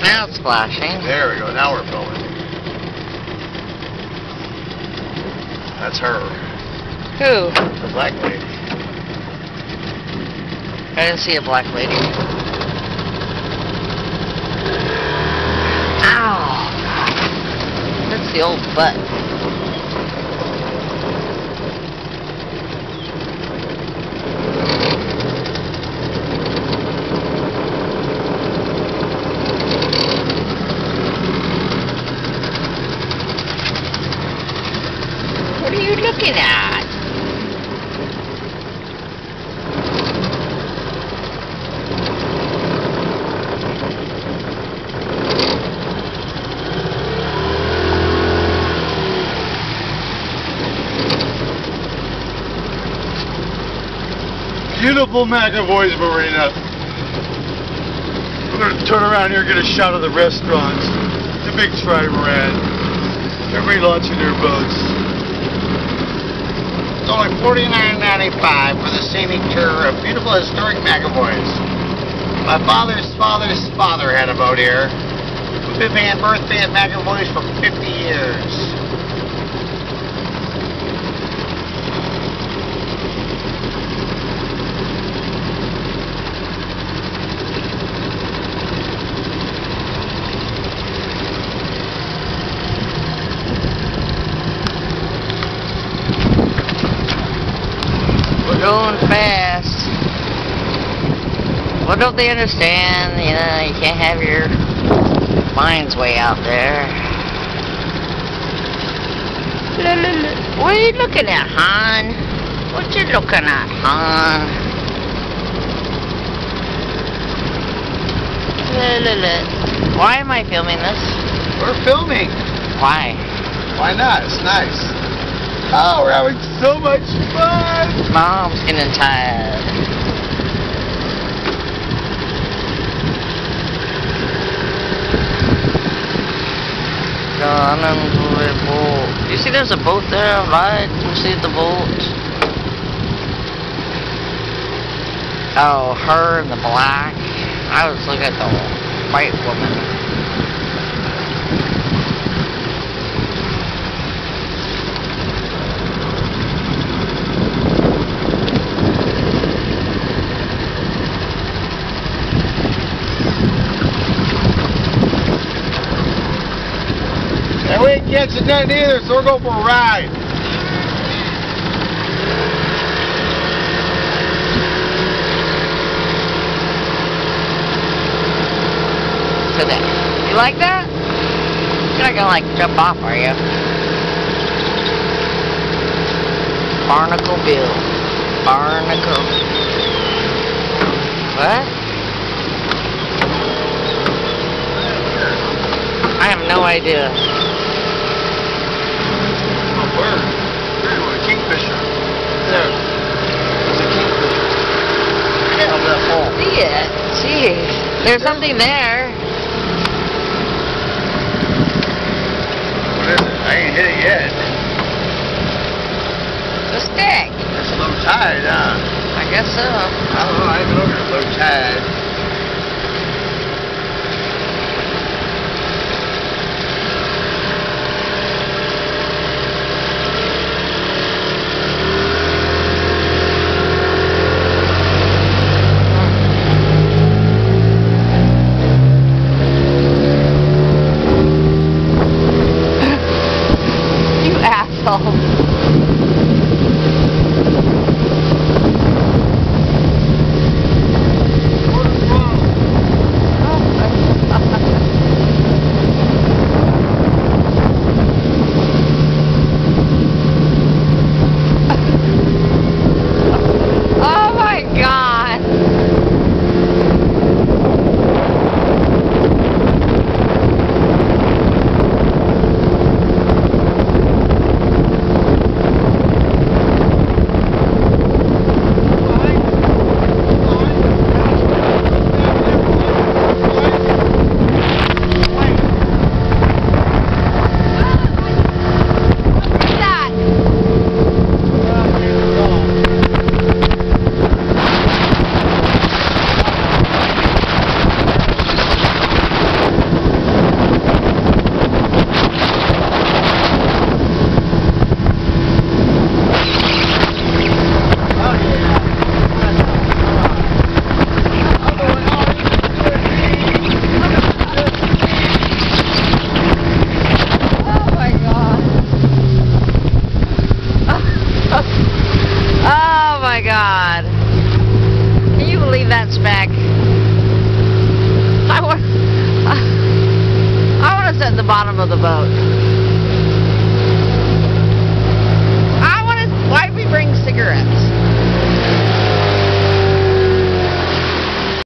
Now it's flashing. There we go. Now we're filming. That's her. Who? The black lady. I didn't see a black lady. Ow! That's the old butt. At? Beautiful McAvoy's Marina. We're gonna turn around here and get a shot of the restaurants. The big trimaran. Everybody launching their boats. It's only $49.95 for the scenic tour of beautiful historic McAvoy's. My father's father's father had a boat here. We've been paying birthday at McAvoy's for 50 years. We're going fast. What don't they understand? You know, you can't have your minds way out there. What are you looking at, hon? What you looking at, hon? Why am I filming this? We're filming. Why? Why not? It's nice. Oh, we're having so much fun. Mom's getting tired. Gone the boat. You see there's a boat there, right? You see the boat? Oh, her in the black. I was looking at the white woman. And we ain't catching nothing either, so we're going for a ride. At that. You like that? You're not gonna like jump off, are you? Barnacle Bill. Barnacle. What? I have no idea. Bird. Ooh, a kingfisher. There. There's a kingfisher. Over that pole. See it? Jeez. There's something there. What is it? I ain't hit it yet. The stick. It's low tide, huh? I guess so. I don't know. I know it was low tide. Back. I want, I want to sit at the bottom of the boat. I want to. Why we bring cigarettes?